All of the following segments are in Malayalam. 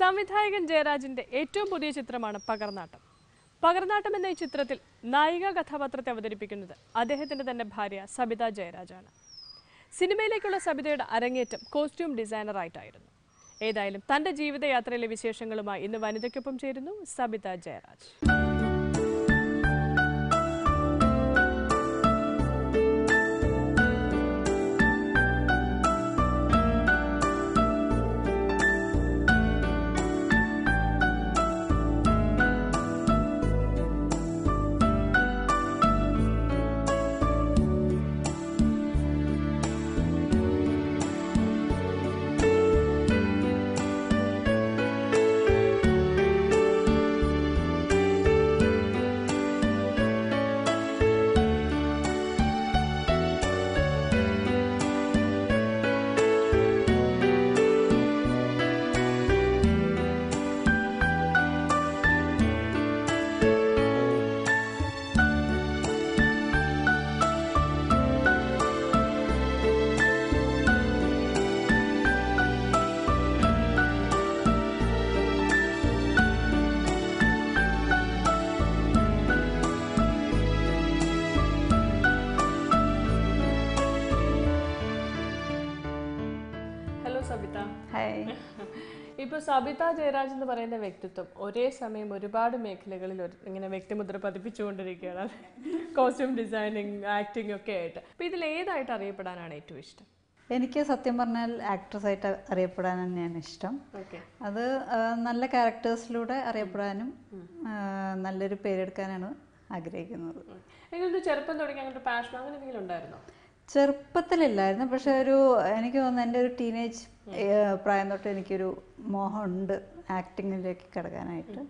സംവിധായകൻ ജയരാജിന്റെ ഏറ്റവും പുതിയ ചിത്രമാണ് പകർനാട്ടം പകർനാട്ടം എന്ന ഈ ചിത്രത്തിൽ നായിക കഥാപാത്രത്തെ അവതരിപ്പിക്കുന്നത് അദ്ദേഹത്തിന്റെ തന്നെ ഭാര്യ സബിത ജയരാജാണ്. സിനിമയിലേക്കുള്ള സബിതയുടെ അരങ്ങേറ്റം കോസ്റ്റ്യൂം ഡിസൈനറായിട്ടായിരുന്നു. ഏതായാലും തന്റെ ജീവിതയാത്രയിലെ വിശേഷങ്ങളുമായി ഇന്ന് വനിതയ്ക്കൊപ്പം ചേരുന്നു സബിത ജയരാജ്. ഇപ്പൊ സബിത ജയരാജ് എന്ന് പറയുന്ന വ്യക്തിത്വം ഒരേ സമയം ഒരുപാട് മേഖലകളിൽ ഇങ്ങനെ വ്യക്തിമുദ്ര പതിപ്പിച്ചുകൊണ്ടിരിക്കുകയാണ്. കോസ്റ്റ്യൂം ഡിസൈനിങ് ആക്ടിങ് ഒക്കെ ആയിട്ട്. അപ്പൊ ഇതിൽ ഏതായിട്ട് അറിയപ്പെടാനാണ് ഏറ്റവും ഇഷ്ടം? എനിക്ക് സത്യം പറഞ്ഞാൽ ആക്ട്രസ് ആയിട്ട് അറിയപ്പെടാൻ തന്നെയാണ് ഇഷ്ടം. അത് നല്ല ക്യാരക്ടേഴ്സിലൂടെ അറിയപ്പെടാനും നല്ലൊരു പേരെടുക്കാനാണ് ആഗ്രഹിക്കുന്നത്. ചെറുപ്പം തുടങ്ങി? അങ്ങനെ പാഷൻ അങ്ങനെ എന്തെങ്കിലും ഉണ്ടായിരുന്നോ? ചെറുപ്പത്തിലില്ലായിരുന്നു. പക്ഷെ ഒരു എനിക്ക് തോന്നുന്നു എന്റെ ഒരു ടീനേജ് പ്രായം തൊട്ട് എനിക്കൊരു മോഹമുണ്ട് ആക്ടിങ്ങിലേക്ക് കിടക്കാനായിട്ട്.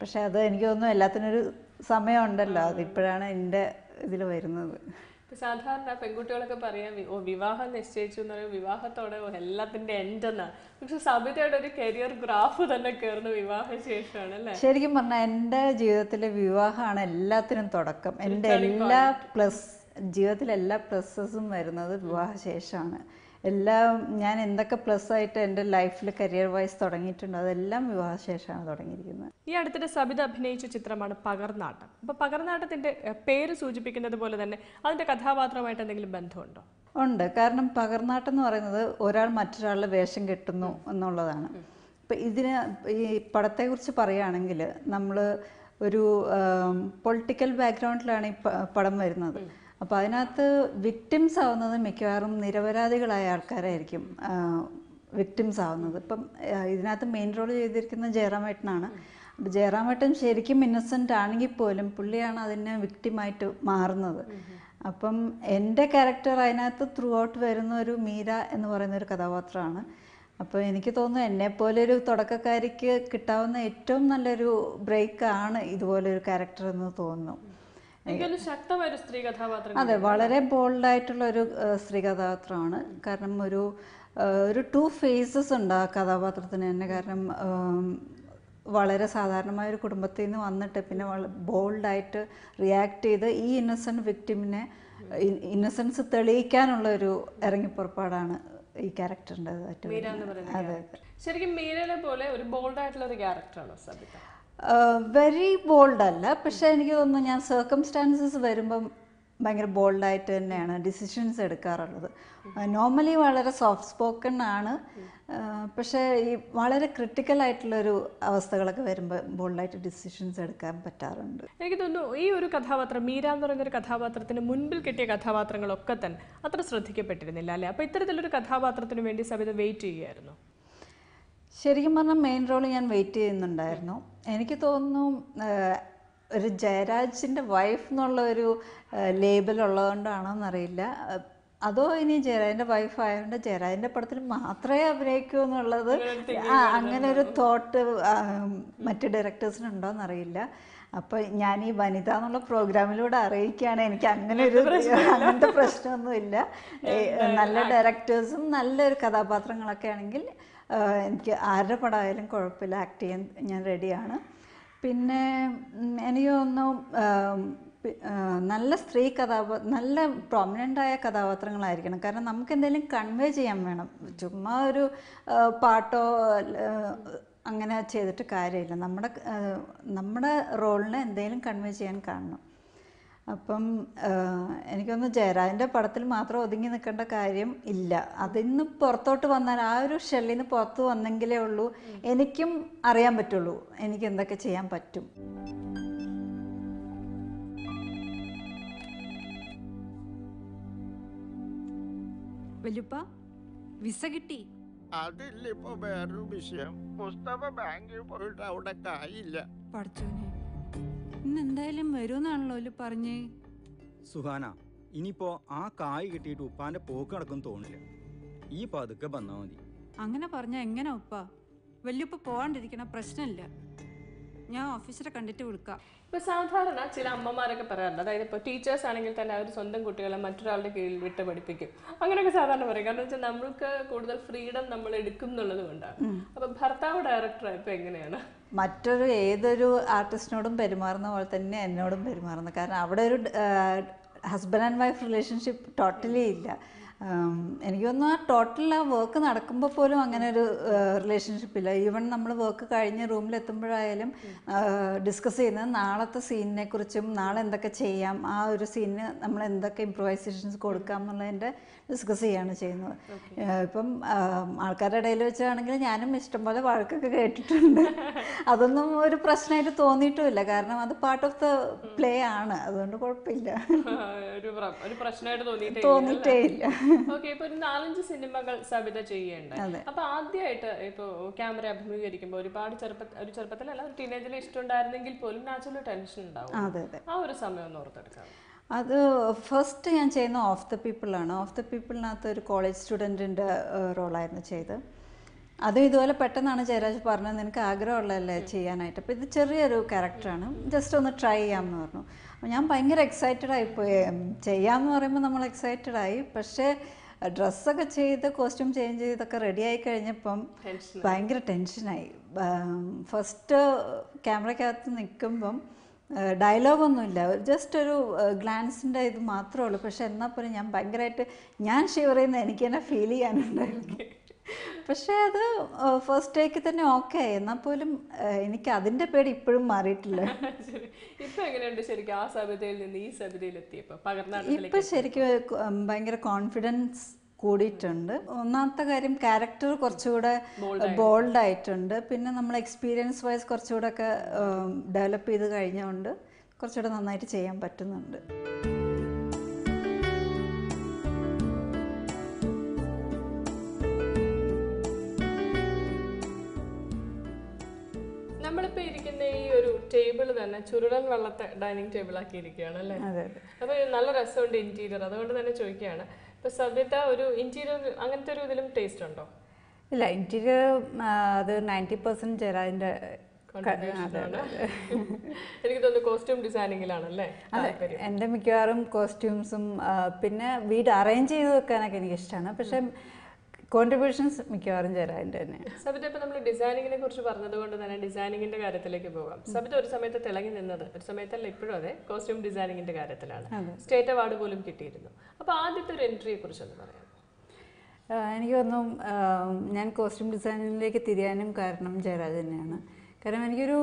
പക്ഷെ അത് എനിക്ക് തോന്നുന്നു എല്ലാത്തിനും ഒരു സമയമുണ്ടല്ലോ അതിപ്പോഴാണ് എന്റെ ഇതിൽ വരുന്നത്. സാധാരണ പെൺകുട്ടികളൊക്കെ പറയാം ഓ വിവാഹം നിശ്ചയിച്ചു എന്ന് പറയും വിവാഹത്തോടെ ഓ എല്ലാത്തിന്റെ എൻഡ് എന്നാ. പക്ഷെ സബിതയുടെ ഒരു കരിയർ ഗ്രാഫ് തന്നെ കയറുന്ന വിവാഹശേഷമാണ് അല്ലേ? ശരിക്കും പറഞ്ഞാൽ എന്റെ ജീവിതത്തിലെ വിവാഹമാണ് എല്ലാത്തിനും തുടക്കം. എന്റെ എല്ലാ പ്ലസ് ജീവിതത്തിലെ എല്ലാ പ്ലസ്സസും വരുന്നത് വിവാഹശേഷമാണ് എല്ലാം ഞാൻ എന്തൊക്കെ പ്ലസ് ആയിട്ട് എന്റെ ലൈഫിൽ കരിയർ വൈസ് തുടങ്ങിയിട്ടുണ്ട് അതെല്ലാം വിവാഹശേഷമാണ് തുടങ്ങിയിരിക്കുന്നത്. ഈ അടുത്തിടെ സബിത അഭിനയിച്ച ചിത്രമാണ് പകർനാട്ടം. അപ്പൊ പകർനാട്ടത്തിന്റെ പേര് സൂചിപ്പിക്കുന്നത് പോലെ തന്നെ അതിന്റെ കഥാപാത്രമായിട്ട് എന്തെങ്കിലും ബന്ധമുണ്ടോ? ഉണ്ട്. കാരണം പകർന്നാട്ടം എന്ന് പറയുന്നത് ഒരാൾ മറ്റൊരാളുടെ വേഷം കെട്ടുന്നു എന്നുള്ളതാണ്. ഇപ്പം ഇതിന് ഈ പടത്തെക്കുറിച്ച് പറയുകയാണെങ്കിൽ നമ്മൾ ഒരു പൊളിറ്റിക്കൽ ബാക്ക്ഗ്രൗണ്ടിലാണ് ഈ പടം വരുന്നത്. അപ്പോൾ അതിനകത്ത് വിക്ടിംസ് ആവുന്നത് മിക്കവാറും നിരപരാധികളായ ആൾക്കാരായിരിക്കും വിക്ടിംസ് ആവുന്നത്. ഇപ്പം ഇതിനകത്ത് മെയിൻ റോൾ ചെയ്തിരിക്കുന്ന ജയറാമേട്ടനാണ്. അപ്പോൾ ജയറാമേട്ടൻ ശരിക്കും ഇന്നസെന്റ് ആണെങ്കിൽ പോലും പുള്ളിയാണ് അതിനെ വിക്ടിമായിട്ട് മാറുന്നത്. അപ്പം എന്റെ ക്യാരക്ടർ അതിനകത്ത് ത്രൂ ഔട്ട് വരുന്ന ഒരു മീര എന്ന് പറയുന്ന ഒരു കഥാപാത്രമാണ്. അപ്പോൾ എനിക്ക് തോന്നുന്നു എന്നെപ്പോലെ ഒരു തുടക്കക്കാരിക്ക് കിട്ടാവുന്ന ഏറ്റവും നല്ലൊരു ബ്രേക്ക് ആണ് ഇതുപോലൊരു ക്യാരക്ടർ എന്ന് തോന്നുന്നു. അതെ വളരെ ബോൾഡായിട്ടുള്ള ഒരു സ്ത്രീ കഥാപാത്രമാണ്. കാരണം ഒരു ഒരു ടു ഫേസസ് ഉണ്ട് ആ കഥാപാത്രത്തിന് തന്നെ. കാരണം വളരെ സാധാരണമായ ഒരു കുടുംബത്തിൽ നിന്ന് വന്നിട്ട് പിന്നെ ബോൾഡായിട്ട് റിയാക്ട് ചെയ്ത് ഈ ഇന്നസെന്റ് വിക്ടിമിനെ ഇന്നസെൻസ് തെളിയിക്കാനുള്ള ഒരു ഇറങ്ങിപ്പുറപ്പാടാണ് ഈ ക്യാരക്ടറിന്റെ എന്ന് ശരിക്കും മീരനെ പോലെ ഒരു ബോൾഡായിട്ടുള്ള ഒരു ക്യാരക്ടറാണ് സബിത? വെരി ബോൾഡ് അല്ല. പക്ഷെ എനിക്ക് തോന്നുന്നു ഞാൻ സർക്കംസ്റ്റാൻസസ് വരുമ്പം ഭയങ്കര ബോൾഡായിട്ട് തന്നെയാണ് ഡിസിഷൻസ് എടുക്കാറുള്ളത്. നോർമലി വളരെ സോഫ്റ്റ് സ്പോക്കൺ ആണ്. പക്ഷേ ഈ വളരെ ക്രിട്ടിക്കൽ ആയിട്ടുള്ളൊരു അവസ്ഥകളൊക്കെ വരുമ്പോൾ ബോൾഡായിട്ട് ഡിസിഷൻസ് എടുക്കാൻ പറ്റാറുണ്ട്. എനിക്ക് തോന്നുന്നു ഈ ഒരു കഥാപാത്രം മീര എന്ന് പറയുന്ന ഒരു കഥാപാത്രത്തിന് മുൻപിൽ കിട്ടിയ കഥാപാത്രങ്ങളൊക്കെ തന്നെ അത്ര ശ്രദ്ധിക്കപ്പെട്ടിരുന്നില്ല അല്ലേ? അപ്പോൾ ഇത്തരത്തിലൊരു കഥാപാത്രത്തിന് വേണ്ടി സബിത വെയിറ്റ് ചെയ്യുകയായിരുന്നു. ശരിക്കും പറഞ്ഞാൽ മെയിൻ റോൾ ഞാൻ വെയിറ്റ് ചെയ്യുന്നുണ്ടായിരുന്നു. എനിക്ക് തോന്നുന്നു ഒരു ജയരാജിന്റെ വൈഫ് എന്നുള്ള ഒരു ലേബൽ ഉള്ളതുകൊണ്ടാണോന്നറിയില്ല. അതോ ഇനി ജയരാജിന്റെ വൈഫ് ആയതുകൊണ്ട് ജയരാജിന്റെ പടത്തിൽ മാത്രമേ അഭിനയിക്കൂ എന്നുള്ളത് അങ്ങനെ ഒരു തോട്ട് മറ്റ് ഡയറക്ടേഴ്സിനുണ്ടോ എന്നറിയില്ല അപ്പോൾ ഞാൻ ഈ വനിത എന്നുള്ള പ്രോഗ്രാമിലൂടെ അറിയിക്കുകയാണ്. എനിക്ക് അങ്ങനെ ഒരു അങ്ങനത്തെ പ്രശ്നമൊന്നുമില്ല. നല്ല ഡയറക്ടേഴ്സും നല്ലൊരു കഥാപാത്രങ്ങളൊക്കെ ആണെങ്കിൽ എനിക്ക് ആരുടെ പടമായാലും കുഴപ്പമില്ല. ആക്ട് ചെയ്യാൻ ഞാൻ റെഡിയാണ് പിന്നെ എനിക്ക് തോന്നുന്നു നല്ല സ്ത്രീ കഥാപാ നല്ല പ്രൊമിനന്റായ കഥാപാത്രങ്ങളായിരിക്കണം. കാരണം നമുക്ക് എന്തെങ്കിലും കൺവേ ചെയ്യാൻ വേണം. ചുമ്മാ ഒരു പാട്ടോ അങ്ങനെ ചെയ്തിട്ട് കാര്യമില്ല. നമ്മുടെ നമ്മുടെ റോളിനെ എന്തെങ്കിലും കൺവേ ചെയ്യാൻ കാണണം. അപ്പം എനിക്കൊന്ന് ജയരാജന്റെ പടത്തിൽ മാത്രം ഒതുങ്ങി നിൽക്കേണ്ട കാര്യം ഇല്ല. അതിന്ന് പുറത്തോട്ട് വന്നാൽ ആ ഒരു ഷെല്ലിൽ നിന്ന് പുറത്ത് വന്നെങ്കിലേ ഉള്ളൂ. എനിക്കും അറിയാൻ പറ്റുള്ളൂ എനിക്ക് എന്തൊക്കെ ചെയ്യാൻ പറ്റും. വല്യുപ്പ വിസ കിട്ടി. അതില്ല ഇപ്പൊ വേറൊരു വിഷയം. മുസ്തഫ ബാങ്കിൽ പോയിട്ട് അവിടെ കായില്ല. പഠിച്ചോനെ ഇന്ന് എന്തായാലും വരുമെന്നാണല്ലോ ഓൽ പറഞ്ഞേ. സുഹാന ഇനിയിപ്പോ ആ കായ് കിട്ടിയിട്ട് ഉപ്പാന്റെ പോക്ക് നടക്കും തോന്നില്ല. ഈ പതുക്കെ വന്നാ മതി. അങ്ങനെ പറഞ്ഞ എങ്ങനെ ഉപ്പ? വല്യുപ്പ പോവാണ്ടിരിക്കണ പ്രശ്നമില്ല. ഞാൻ ഓഫീസറെ കണ്ടിട്ട് വിളിക്കാം. ഇപ്പൊ സാധാരണ ചില അമ്മമാരൊക്കെ പറയാറുണ്ട്. അതായത് ഇപ്പൊ ടീച്ചേഴ്സ് ആണെങ്കിൽ തന്നെ അവർ സ്വന്തം കുട്ടികളെ മറ്റൊരാളുടെ കീഴിൽ വിട്ട് പഠിപ്പിക്കും. അങ്ങനെയൊക്കെ സാധാരണ പറയും. കാരണം വെച്ചാൽ നമ്മൾക്ക് കൂടുതൽ ഫ്രീഡം നമ്മൾ എടുക്കും എന്നുള്ളത് കൊണ്ടാണ് അപ്പൊ ഭർത്താവ് ഡയറക്ടർ ഇപ്പൊ എങ്ങനെയാണ്? മറ്റൊരു ഏതൊരു ആർട്ടിസ്റ്റിനോടും പെരുമാറുന്ന പോലെ തന്നെ എന്നോടും പെരുമാറുന്നത് കാരണം അവിടെ ഒരു husband and wife relationship totally ഇല്ല. എനിക്ക് തോന്നുന്നു ആ ടോട്ടൽ ആ വർക്ക് നടക്കുമ്പോൾ പോലും അങ്ങനെ ഒരു റിലേഷൻഷിപ്പ് ഇല്ല. ഈവൻ നമ്മൾ വർക്ക് കഴിഞ്ഞ് റൂമിലെത്തുമ്പോഴായാലും ഡിസ്കസ് ചെയ്യുന്നത് നാളത്തെ സീനിനെ കുറിച്ചും നാളെ എന്തൊക്കെ ചെയ്യാം ആ ഒരു സീനിന് നമ്മൾ എന്തൊക്കെ ഇമ്പ്രവൈസേഷൻസ് കൊടുക്കാം എന്നുള്ളതിന്റെ ഡിസ്കസ് ചെയ്യാണ് ചെയ്യുന്നത്. ഇപ്പം ആൾക്കാരുടെ ഇടയിൽ വെച്ചാണെങ്കിൽ ഞാനും ഇഷ്ടംപോലെ വഴക്കൊക്കെ കേട്ടിട്ടുണ്ട്. അതൊന്നും ഒരു പ്രശ്നമായിട്ട് തോന്നിയിട്ടുമില്ല. കാരണം അത് പാർട്ട് ഓഫ് ദ പ്ലേ ആണ്. അതുകൊണ്ട് കുഴപ്പമില്ല. തോന്നിയിട്ടേ ഇല്ല. ഓക്കെ ഇപ്പൊ ഒരു നാലഞ്ച് സിനിമകൾ സബിത ചെയ്യേണ്ട. അപ്പൊ ആദ്യമായിട്ട് ഇപ്പൊ ക്യാമറ അഭിമുഖീകരിക്കുമ്പോൾ ഒരുപാട് ചെറുപ്പ ഒരു ചെറുപ്പത്തിലല്ല ഒരു ടീനേജിൽ ഇഷ്ടമുണ്ടായിരുന്നെങ്കിൽ പോലും നാച്ചുറൽ ടെൻഷൻ ഉണ്ടാവും. അതെ അതെ. ആ ഒരു സമയം ഒന്ന് ഓർത്തെടുക്കാം. അത് ഫസ്റ്റ് ഞാൻ ചെയ്യുന്ന ഓഫ് ദ പീപ്പിളാണ് ഓഫ് ദ പീപ്പിളിനകത്ത് ഒരു കോളേജ് സ്റ്റുഡന്റിന്റെ റോളായിരുന്നു ചെയ്ത് അതും ഇതുപോലെ പെട്ടെന്നാണ് ജയരാജ് പറഞ്ഞത്. നിനക്ക് ആഗ്രഹമുള്ളതല്ലേ ചെയ്യാനായിട്ട്. അപ്പോൾ ഇത് ചെറിയൊരു ക്യാരക്ടറാണ് ജസ്റ്റ് ഒന്ന് ട്രൈ ചെയ്യാമെന്ന് പറഞ്ഞു. അപ്പോൾ ഞാൻ ഭയങ്കര എക്സൈറ്റഡ് ആയിപ്പോയി ചെയ്യാമെന്ന് പറയുമ്പോൾ നമ്മൾ എക്സൈറ്റഡ് ആയി. പക്ഷേ ഡ്രസ്സൊക്കെ ചെയ്ത് കോസ്റ്റ്യൂം ചേഞ്ച് ചെയ്തൊക്കെ റെഡി ആയി കഴിഞ്ഞപ്പം ഭയങ്കര ടെൻഷനായി ഫസ്റ്റ് ക്യാമറയ്ക്കകത്ത് നിൽക്കുമ്പം ഡയലോഗൊന്നുമില്ല ജസ്റ്റ് ഒരു ഗ്ലാൻസിന്റെ ഇത് മാത്രമേ ഉള്ളൂ. പക്ഷെ എന്നാൽ പോലും ഞാൻ ഭയങ്കരമായിട്ട് ഞാൻ ഷിവർ ചെയ്യുന്ന എനിക്ക് തന്നെ ഫീൽ ചെയ്യാനുണ്ടായിരുന്നു. പക്ഷേ അത് ഫസ്റ്റ് ടേക്ക് തന്നെ ഓക്കെ എന്നാൽ പോലും എനിക്ക് അതിന്റെ പേടി ഇപ്പോഴും മാറിയിട്ടില്ല. ഇപ്പൊ എങ്ങനെയുണ്ട് ശരിക്കും ആ നിന്ന് ഈ ഇപ്പം ശരിക്കും ഭയങ്കര കോൺഫിഡൻസ് കൂടിയിട്ടുണ്ട്. ഒന്നാമത്തെ കാര്യം ക്യാരക്ടർ കുറച്ചുകൂടെ ബോൾഡ് ആയിട്ടുണ്ട്. പിന്നെ നമ്മൾ എക്സ്പീരിയൻസ് വൈസ് കുറച്ചുകൂടെ ഒക്കെ ഡെവലപ്പ് ചെയ്ത് കഴിഞ്ഞുകൊണ്ട് കുറച്ചുകൂടെ നന്നായിട്ട് ചെയ്യാൻ പറ്റുന്നുണ്ട്. നമ്മളിപ്പോ ഇരിക്കുന്ന ഈ ഒരു ടേബിൾ തന്നെ ചുരുളൻ വെള്ളത്തെ ഡൈനിങ് ടേബിൾ ആക്കി ഇരിക്കുകയാണ് അല്ലേ? അതെ അതെ. അപ്പൊ നല്ല രസമുണ്ട് ഇന്റീരിയർ അതുകൊണ്ട് തന്നെ ചോദിക്കുകയാണ്. ഇപ്പൊ സബിത ഒരു ഇന്റീരിയർ അങ്ങനത്തെ ഒരു ഇതിലും ടേസ്റ്റ് ഉണ്ടോ? ഇല്ല ഇന്റീരിയർ അത് നയന്റി പെർസെന്റ് ജെറാജിന്റെ. എനിക്ക് തോന്നുന്നു കോസ്റ്റ്യൂം ഡിസൈനിങ്ങിലാണല്ലേ എന്റെ മിക്കവാറും കോസ്റ്റ്യൂംസും പിന്നെ വീട് അറേഞ്ച് ചെയ്ത് വെക്കാനൊക്കെ എനിക്ക് ഇഷ്ടമാണ് പക്ഷേ കോൺട്രിബ്യൂഷൻസ് മിക്കവാറും ജെറാജിന്റെ തന്നെ. സബിത ഇപ്പൊ നമ്മൾ ഡിസൈനിങ്ങിനെ കുറിച്ച് പറഞ്ഞത് കൊണ്ട് തന്നെ ഡിസൈനിങ്ങിന്റെ കാര്യത്തിലേക്ക് പോകാം. സബിത ഒരു സമയത്ത് തിളങ്ങി നിന്നത് ഒരു സമയത്തല്ല ഇപ്പോഴും അതെ കോസ്റ്റ്യൂം ഡിസൈനിങ്ങിന്റെ കാര്യത്തിലാണ്. സ്റ്റേറ്റ് അവാർഡ് പോലും കിട്ടിയിരുന്നു. അപ്പോൾ ആദ്യത്തെ ഒരു എൻട്രിയെ കുറിച്ച് ഒന്ന് പറയാം എനിക്ക് തോന്നുന്നു ഞാൻ കോസ്റ്റ്യൂം ഡിസൈനിങ്ങിലേക്ക് തിരിയാനും കാരണം ജയരാജ് തന്നെയാണ്. കാരണം എനിക്കൊരു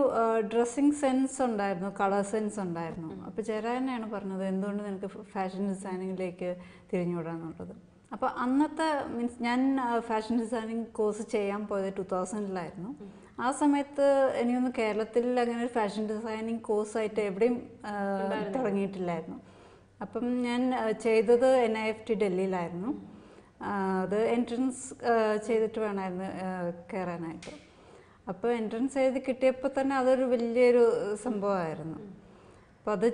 ഡ്രസ്സിങ് സെൻസ് ഉണ്ടായിരുന്നു കളർ സെൻസ് ഉണ്ടായിരുന്നു. അപ്പോൾ ജയരാജ് തന്നെയാണ് പറഞ്ഞത് എന്തുകൊണ്ട് നിനക്ക് ഫാഷൻ ഡിസൈനിങ്ങിലേക്ക് തിരിഞ്ഞുവിടാന്നുള്ളത് അപ്പോൾ അന്നത്തെ മീൻസ് ഞാൻ ഫാഷൻ ഡിസൈനിങ് കോഴ്സ് ചെയ്യാൻ പോയത് ടു തൗസൻഡിലായിരുന്നു ആ സമയത്ത് എനിക്കൊന്ന് കേരളത്തിൽ അങ്ങനെ ഒരു ഫാഷൻ ഡിസൈനിങ് കോഴ്സായിട്ട് എവിടെയും തുടങ്ങിയിട്ടില്ലായിരുന്നു. അപ്പം ഞാൻ ചെയ്തത് എൻ ഐ എഫ് ടി ഡൽഹിയിലായിരുന്നു. അത് എൻട്രൻസ് ചെയ്തിട്ട് വേണമായിരുന്നു കയറാനായിട്ട് അപ്പോൾ എൻട്രൻസ് എഴുതി കിട്ടിയപ്പോൾ തന്നെ അതൊരു വലിയൊരു സംഭവമായിരുന്നു. അപ്പോൾ അത്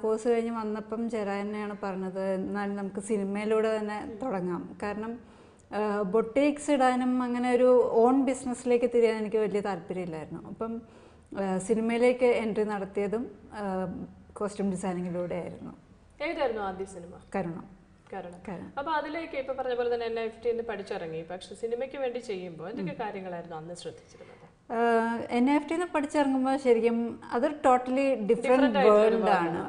കോഴ്സ് കഴിഞ്ഞ് വന്നപ്പം ചെറായനെയാണ് പറഞ്ഞത്. എന്നാൽ നമുക്ക് സിനിമയിലൂടെ തന്നെ തുടങ്ങാം. കാരണം ബൊട്ടീക്സ് ഇടാനും അങ്ങനെ ഒരു ഓൺ ബിസിനസ്സിലേക്ക് തിരിയാൻ എനിക്ക് വലിയ താല്പര്യമില്ലായിരുന്നു. അപ്പം സിനിമയിലേക്ക് എൻട്രി നടത്തിയതും കോസ്റ്റ്യൂം ഡിസൈനിങ്ങിലൂടെ ആയിരുന്നു. ഏതായിരുന്നു ആദ്യ സിനിമ? കരുണം. കാരണം. കാരണം. അപ്പൊ അതിലേക്ക് ഇപ്പൊ പറഞ്ഞ പോലെ തന്നെ എൻ എഫ് ടി പഠിച്ചിറങ്ങി. പക്ഷെ സിനിമയ്ക്ക് വേണ്ടി ചെയ്യുമ്പോൾ എന്തൊക്കെ കാര്യങ്ങളായിരുന്നു അന്ന് ശ്രദ്ധിച്ചിരുന്നത്? എൻ എഫ് ടിന്ന് പഠിച്ചിറങ്ങുമ്പോൾ ശരിക്കും അതൊരു ടോട്ടലി ഡിഫറെന്റ് വേൾഡ് ആണ്.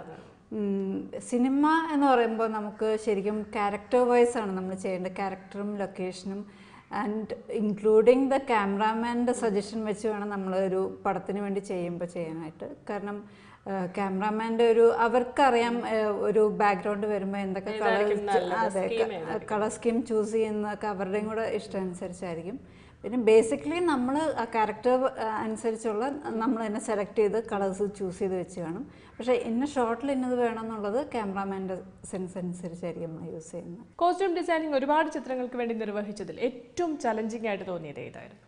സിനിമ എന്ന് പറയുമ്പോൾ നമുക്ക് ശരിക്കും ക്യാരക്ടർ വൈസ് ആണ് നമ്മൾ ചെയ്യേണ്ടത്. ക്യാരക്ടറും ലൊക്കേഷനും ആൻഡ് ഇൻക്ലൂഡിങ് ദ ക്യാമറാമാന്റെ സജഷൻ വെച്ച് വേണം നമ്മൾ ഒരു പടത്തിന് വേണ്ടി ചെയ്യുമ്പോൾ ചെയ്യാനായിട്ട്. കാരണം ക്യാമറാമാന്റെ ഒരു അവർക്കറിയാം ഒരു ബാക്ക്ഗ്രൗണ്ട് വരുമ്പോൾ എന്തൊക്കെ കളർ അതെ കളർ സ്കീം ചൂസ് ചെയ്യുന്നതൊക്കെ അവരുടെയും കൂടെ ഇഷ്ടം അനുസരിച്ചായിരിക്കും. പിന്നെ ബേസിക്കലി നമ്മൾ ആ ക്യാരക്ടർ അനുസരിച്ചുള്ള നമ്മൾ തന്നെ സെലക്ട് ചെയ്ത് കളേഴ്സ് ചൂസ് ചെയ്ത് വെച്ച് കാണും. പക്ഷേ ഇന്ന ഷോട്ടിൽ ഇന്നത് വേണം എന്നുള്ളത് ക്യാമറാമാന്റെ സെൻസ് അനുസരിച്ചായിരിക്കും നമ്മൾ യൂസ് ചെയ്യുന്നത്. കോസ്റ്റ്യൂം ഡിസൈനിങ് ഒരുപാട് ചിത്രങ്ങൾക്ക് വേണ്ടി നിർവഹിച്ചതിൽ ഏറ്റവും ചലഞ്ചിങ് ആയിട്ട് തോന്നിയത് ഏതായിരുന്നു?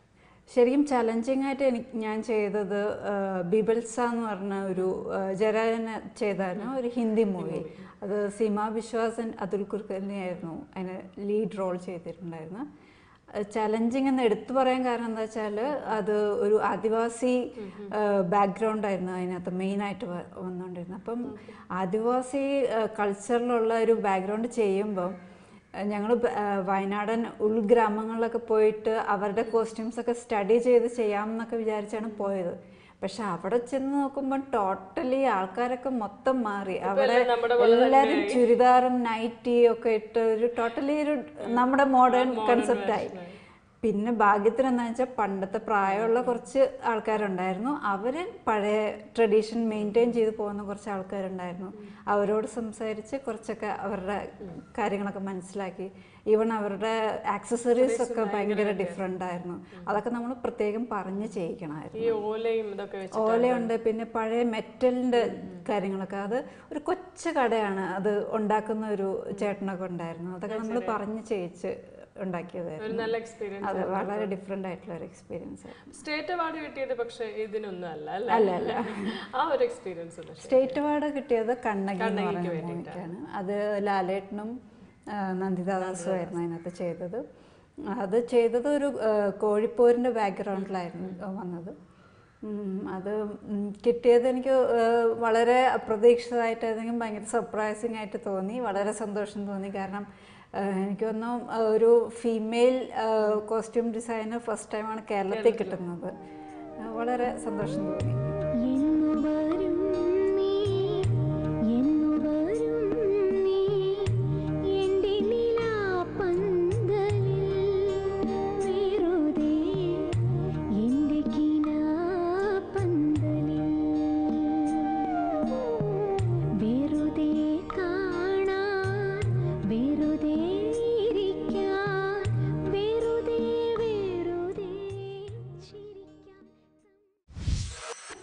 ശരിക്കും ചലഞ്ചിങ് ആയിട്ട് എനിക്ക് ഞാൻ ചെയ്തത് ബിബൽസ എന്ന് പറഞ്ഞ ഒരു ജരാജന ചെയ്തായിരുന്നു ഒരു ഹിന്ദി മൂവി അത് സീമാ വിശ്വാസൻ അതുൽ കുർക്കലിനെയായിരുന്നു അതിന് ലീഡ് റോൾ ചെയ്തിട്ടുണ്ടായിരുന്നു ചലഞ്ചിങ് എന്ന് എടുത്തു പറയാൻ കാരണം എന്താ വെച്ചാൽ അത് ഒരു ആദിവാസി ബാക്ക്ഗ്രൗണ്ട് ആയിരുന്നു അതിനകത്ത് മെയിനായിട്ട് വന്നുകൊണ്ടിരുന്നത് അപ്പം ആദിവാസി കൾച്ചറിലുള്ള ഒരു ബാക്ക്ഗ്രൗണ്ട് ചെയ്യുമ്പം ഞങ്ങൾ വയനാടൻ ഉൾഗ്രാമങ്ങളിലൊക്കെ പോയിട്ട് അവരുടെ കോസ്റ്റ്യൂംസ് ഒക്കെ സ്റ്റഡി ചെയ്ത് ചെയ്യാമെന്നൊക്കെ വിചാരിച്ചാണ് പോയത്. പക്ഷെ അവിടെ ചെന്ന് നോക്കുമ്പോൾ ടോട്ടലി ആൾക്കാരൊക്കെ മൊത്തം മാറി. അവിടെ എല്ലാവരും ചുരിദാറും നൈറ്റി ഒക്കെ ഇട്ട് ഒരു ടോട്ടലി ഒരു നമ്മുടെ മോഡേൺ കൺസെപ്റ്റായി പിന്നെ ഭാഗ്യത്തിന് എന്താണെന്ന് വെച്ചാൽ പണ്ടത്തെ പ്രായമുള്ള കുറച്ച് ആൾക്കാരുണ്ടായിരുന്നു. അവർ പഴയ ട്രഡീഷൻ മെയിന്റെയിൻ ചെയ്ത് പോകുന്ന കുറച്ച് ആൾക്കാരുണ്ടായിരുന്നു. അവരോട് സംസാരിച്ച് കുറച്ചൊക്കെ അവരുടെ കാര്യങ്ങളൊക്കെ മനസ്സിലാക്കി. ഈവൺ അവരുടെ ആക്സസറീസ് ഒക്കെ ഭയങ്കര ഡിഫറെന്റ് ആയിരുന്നു. അതൊക്കെ നമ്മൾ പ്രത്യേകം പറഞ്ഞ് ചെയ്യിക്കണമായിരുന്നു. ഓലയുണ്ട് പിന്നെ പഴയ മെറ്റലിന്റെ കാര്യങ്ങളൊക്കെ. അത് ഒരു കൊച്ചു കടയാണ് അത് ഉണ്ടാക്കുന്ന ഒരു ചേട്ടനൊക്കെ ഉണ്ടായിരുന്നു. അതൊക്കെ നമ്മൾ പറഞ്ഞ് ചെയ്യിച്ച് ഉണ്ടാക്കിയതായിരുന്നു നല്ല എക്സ്പീരിയൻസ് അത് വളരെ ഡിഫറെന്റ് ആയിട്ടുള്ള ഒരു എക്സ്പീരിയൻസ് സ്റ്റേറ്റ് അവാർഡ് കിട്ടിയത് പക്ഷേ ഇതിനൊന്നും അല്ല അല്ല, അല്ല. ആ ഒരു എക്സ്പീരിയൻസ് സ്റ്റേറ്റ് അവാർഡ് കിട്ടിയത് കണ്ണകി എന്ന് പറയുന്ന മൂവിക്കാണ്. അത് ലാലേട്ടനും നന്ദിതാദാസും ആയിരുന്നു അതിനകത്ത് ചെയ്തത്. അത് ചെയ്തത് ഒരു കോഴിപ്പോരിന്റെ കോഴിപ്പോരിന്റെ ബാക്ക്ഗ്രൗണ്ടിലായിരുന്നു വന്നത്. അത് കിട്ടിയത് എനിക്ക് വളരെ അപ്രതീക്ഷിതമായിട്ടായിരുന്നെങ്കിൽ ഭയങ്കര സർപ്രൈസിങ് ആയിട്ട് തോന്നി. വളരെ സന്തോഷം തോന്നി. കാരണം എനിക്ക് തോന്നുന്നു ഒരു ഫീമെയിൽ കോസ്റ്റ്യൂം ഡിസൈനർ ഫസ്റ്റ് ടൈമാണ് കേരളത്തിൽ കിട്ടുന്നത്. വളരെ സന്തോഷം തോന്നി.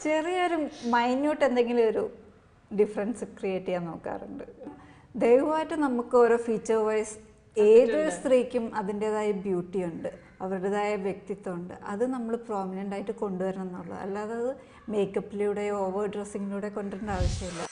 ചെറിയൊരു മൈന്യൂട്ട് എന്തെങ്കിലും ഒരു ഡിഫറൻസ് ക്രിയേറ്റ് ചെയ്യാൻ നോക്കാറുണ്ട്. ദയവായിട്ട് നമുക്ക് ഓരോ ഫീച്ചർ വൈസ് ഏത് സ്ത്രീക്കും അതിന്റെതായ ബ്യൂട്ടി ഉണ്ട് അവരുടേതായ വ്യക്തിത്വമുണ്ട്. അത് നമ്മൾ പ്രോമിനന്റ് ആയിട്ട് കൊണ്ടുവരണം എന്നുള്ളത്. അല്ലാതെ അത് മേക്കപ്പിലൂടെയോ ഓവർ ഡ്രസ്സിങ്ങിലൂടെ കൊണ്ടുവരേണ്ട ആവശ്യമില്ല.